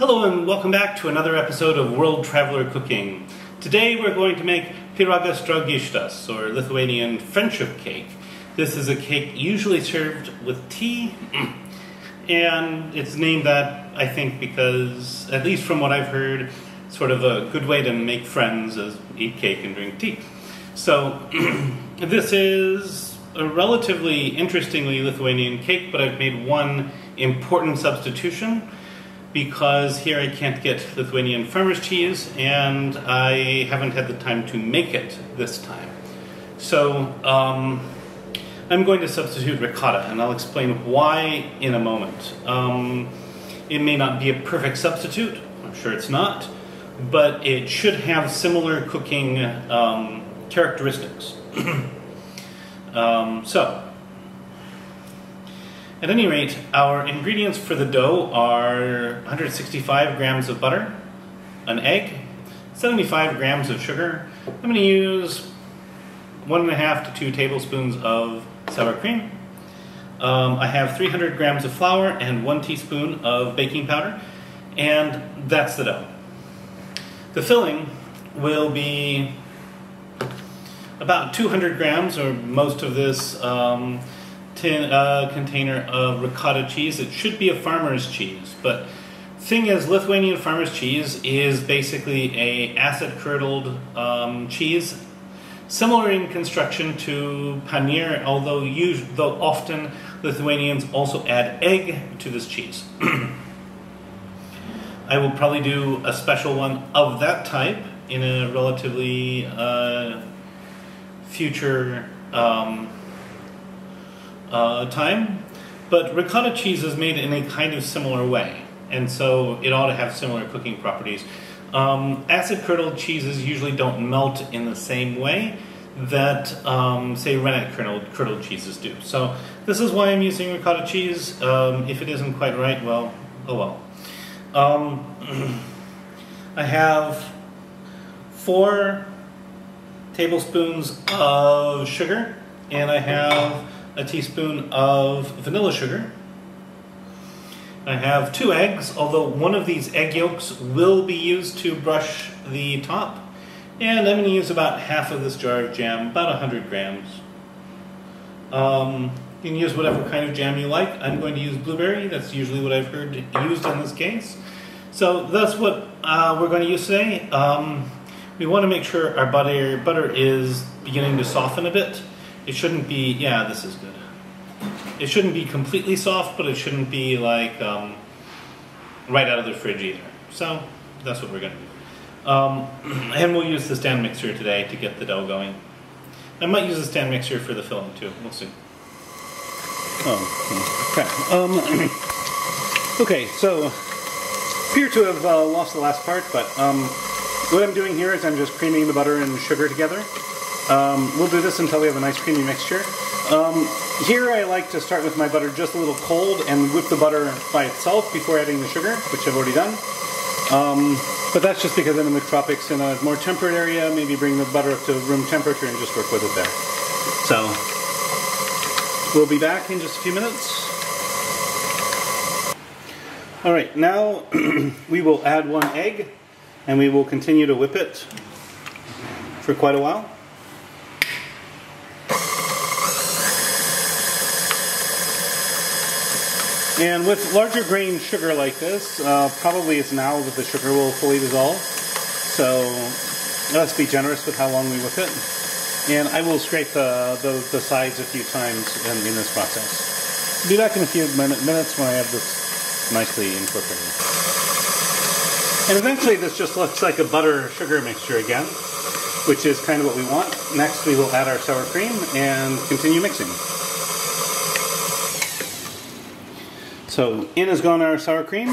Hello and welcome back to another episode of World Traveler Cooking. Today we're going to make pyragas draugišas, or Lithuanian friendship cake. This is a cake usually served with tea, and it's named that, I think, because, at least from what I've heard, sort of a good way to make friends is eat cake and drink tea. So, this is a relatively interestingly Lithuanian cake, but I've made one important substitution because here I can't get Lithuanian farmer's cheese and I haven't had the time to make it this time. So um, I'm going to substitute ricotta and I'll explain why in a moment. Um, it may not be a perfect substitute, I'm sure it's not, but it should have similar cooking um, characteristics. Um, so, at any rate, our ingredients for the dough are 165 grams of butter, an egg, 75 grams of sugar. I'm going to use one and a half to two tablespoons of sour cream. Um, I have 300 grams of flour and one teaspoon of baking powder, and that's the dough. The filling will be about 200 grams, or most of this. Um, tin, uh, container of ricotta cheese. It should be a farmer's cheese, but thing is, Lithuanian farmer's cheese is basically a acid curdled um, cheese, similar in construction to paneer, although though often Lithuanians also add egg to this cheese. I will probably do a special one of that type in a relatively uh, future. Um, uh, time. But ricotta cheese is made in a kind of similar way, and so it ought to have similar cooking properties. Um, acid curdled cheeses usually don't melt in the same way that, um, say, rennet curdled, curdled cheeses do. So this is why I'm using ricotta cheese. Um, if it isn't quite right, well, oh well. Um, I have four tablespoons of sugar, and I have a teaspoon of vanilla sugar. I have two eggs, although one of these egg yolks will be used to brush the top. And I'm going to use about half of this jar of jam, about 100 grams. Um, you can use whatever kind of jam you like. I'm going to use blueberry. That's usually what I've heard used in this case. So that's what uh, we're going to use today. Um, we want to make sure our butter, butter is beginning to soften a bit. It shouldn't be, yeah, this is good. It shouldn't be completely soft, but it shouldn't be like um, right out of the fridge either. So that's what we're going to do. Um, and we'll use the stand mixer today to get the dough going. I might use the stand mixer for the filling too. We'll see. Oh, okay. Um, okay, so appear to have uh, lost the last part, but um, what I'm doing here is I'm just creaming the butter and sugar together. Um, we'll do this until we have a nice creamy mixture. Um, here I like to start with my butter just a little cold and whip the butter by itself before adding the sugar, which I've already done. Um, but that's just because I'm in the tropics in a more temperate area, maybe bring the butter up to room temperature and just work with it there. So, we'll be back in just a few minutes. Alright, now we will add one egg and we will continue to whip it for quite a while. And with larger grain sugar like this, uh, probably it's now that the sugar will fully dissolve. So let's be generous with how long we whip it. And I will scrape the, the, the sides a few times in, in this process. Be back in a few min- minutes when I have this nicely incorporated. And eventually this just looks like a butter sugar mixture again, which is kind of what we want. Next we will add our sour cream and continue mixing. So in has gone our sour cream.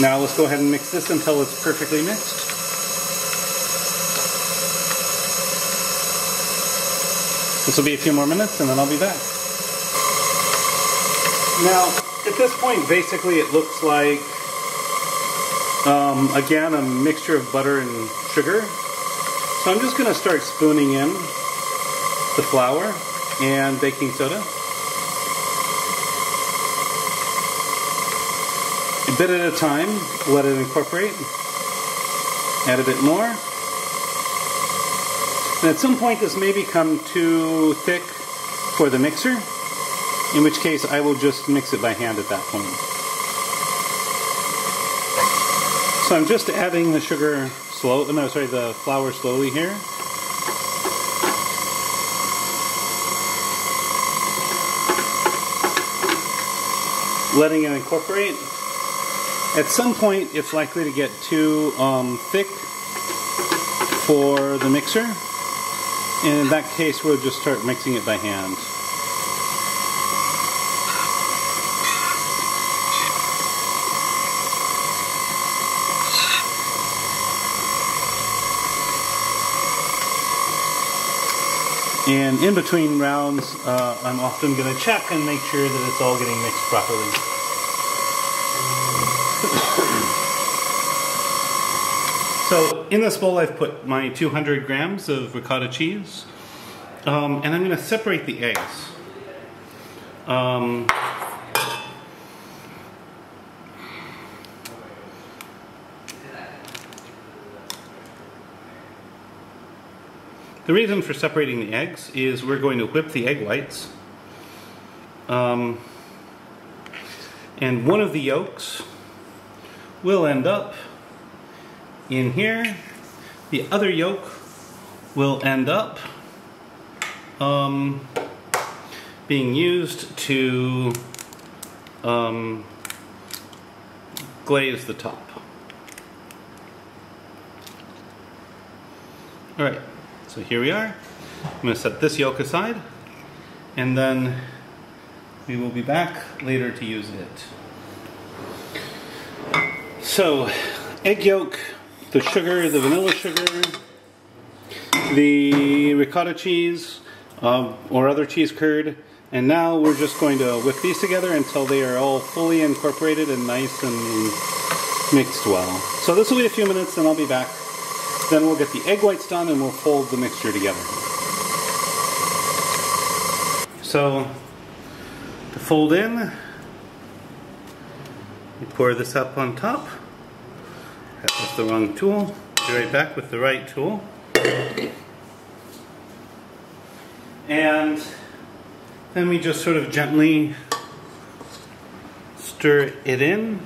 Now let's go ahead and mix this until it's perfectly mixed. This will be a few more minutes and then I'll be back. Now, at this point, basically it looks like, um, again, a mixture of butter and sugar. So I'm just going to start spooning in the flour and baking soda. Bit at a time, let it incorporate. Add a bit more. And at some point this may become too thick for the mixer, in which case I will just mix it by hand at that point. So I'm just adding the sugar slow, no sorry, the flour slowly here. Letting it incorporate. At some point it's likely to get too um, thick for the mixer. And in that case we'll just start mixing it by hand. And in between rounds, uh, I'm often going to check and make sure that it's all getting mixed properly. So in this bowl I've put my 200 grams of ricotta cheese. Um, and I'm going to separate the eggs. Um, The reason for separating the eggs is we're going to whip the egg whites. Um, and one of the yolks will end up in here. The other yolk will end up um, being used to um, glaze the top. All right. So here we are. I'm going to set this yolk aside and then we will be back later to use it. So, egg yolk, the sugar, the vanilla sugar, the ricotta cheese, uh, or other cheese curd, and now we're just going to whip these together until they are all fully incorporated and nice and mixed well. So this will be a few minutes and I'll be back. Then we'll get the egg whites done and we'll fold the mixture together. So, to fold in, you pour this up on top. That was the wrong tool. Be right back with the right tool. And then we just sort of gently stir it in,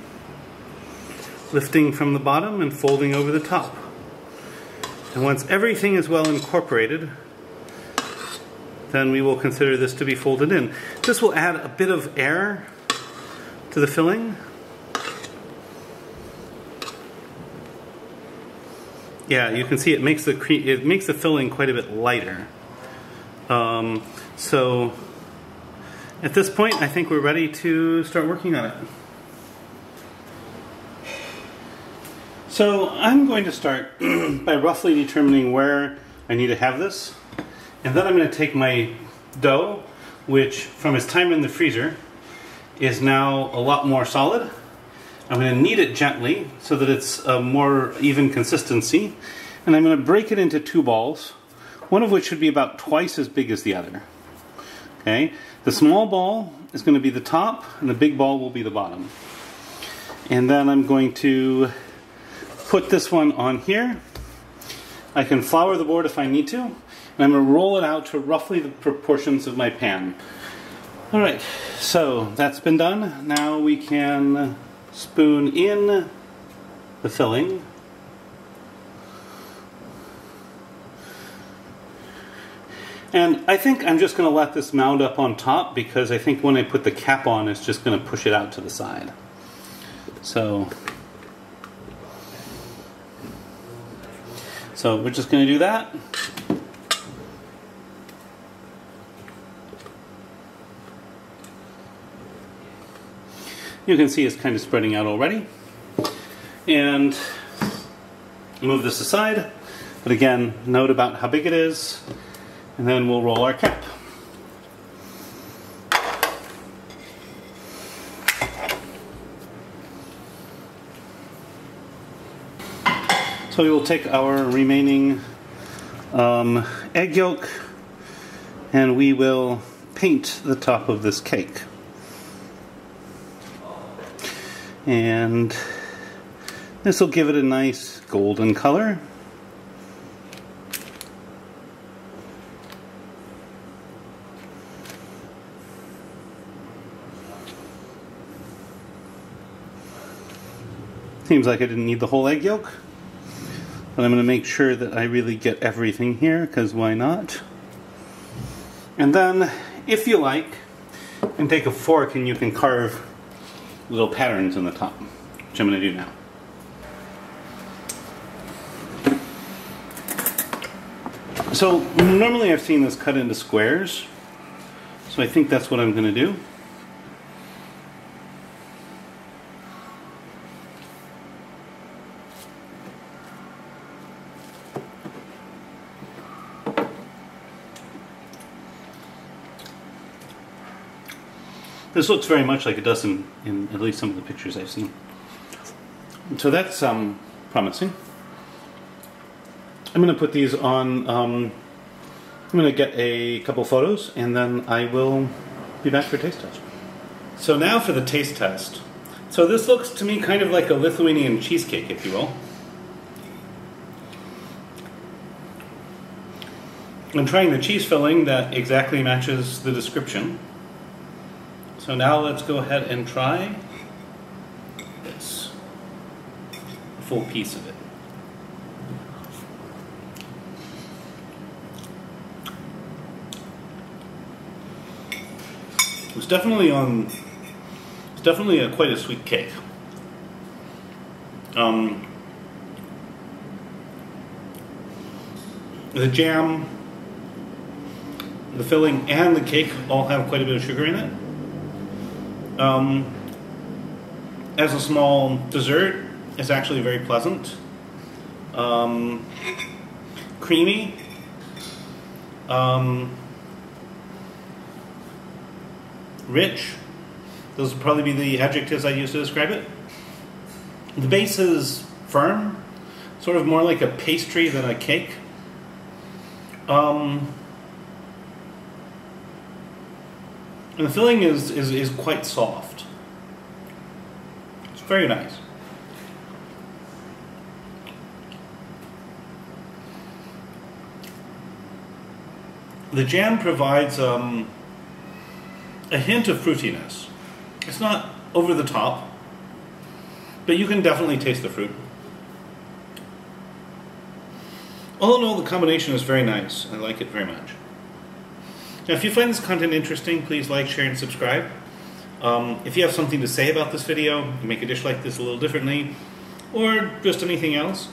lifting from the bottom and folding over the top. And once everything is well incorporated, then we will consider this to be folded in. This will add a bit of air to the filling. Yeah, you can see it makes the it makes the filling quite a bit lighter. Um, so at this point, I think we're ready to start working on it. So I'm going to start by roughly determining where I need to have this. And then I'm going to take my dough, which from its time in the freezer is now a lot more solid. I'm going to knead it gently so that it's a more even consistency. And I'm going to break it into two balls, one of which should be about twice as big as the other. Okay, the small ball is going to be the top, and the big ball will be the bottom. And then I'm going to put this one on here. I can flour the board if I need to. And I'm going to roll it out to roughly the proportions of my pan. Alright, so that's been done. Now we can spoon in the filling. And I think I'm just going to let this mound up on top because I think when I put the cap on, it's just going to push it out to the side. So So we're just going to do that. You can see it's kind of spreading out already. And move this aside. But again, note about how big it is. And then we'll roll our cap. So we will take our remaining um, egg yolk and we will paint the top of this cake. And this will give it a nice golden color. Seems like I didn't need the whole egg yolk. But I'm going to make sure that I really get everything here, because why not? And then, if you like, and take a fork and you can carve little patterns in the top, which I'm going to do now. So, normally I've seen this cut into squares, so I think that's what I'm going to do. This looks very much like it does in, in at least some of the pictures I've seen. So that's um, promising. I'm going to put these on, um, I'm going to get a couple photos and then I will be back for taste test. So now for the taste test. So this looks to me kind of like a Lithuanian cheesecake, if you will. I'm trying the cheese filling that exactly matches the description. So now let's go ahead and try this full piece of it. It's definitely on. It's definitely a, quite a sweet cake. Um, the jam, the filling, and the cake all have quite a bit of sugar in it. Um, as a small dessert, it's actually very pleasant. Um, creamy. Um, rich. Those would probably be the adjectives I use to describe it. The base is firm, sort of more like a pastry than a cake. Um, And the filling is, is, is quite soft. It's very nice. The jam provides um, a hint of fruitiness. It's not over the top, but you can definitely taste the fruit. All in all, the combination is very nice. I like it very much. Now, if you find this content interesting, please like, share, and subscribe. Um, if you have something to say about this video, make a dish like this a little differently, or just anything else,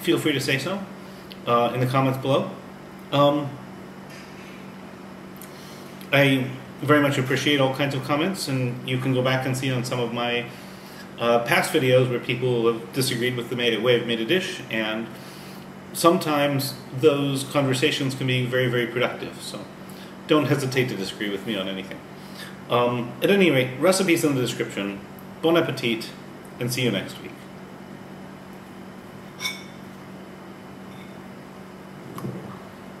feel free to say so uh, in the comments below. Um, I very much appreciate all kinds of comments, and you can go back and see on some of my uh, past videos where people have disagreed with the way I've made a dish, and sometimes those conversations can be very, very productive. So don't hesitate to disagree with me on anything. Um, at any rate, recipes in the description. Bon appetit, and see you next week.